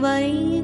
为一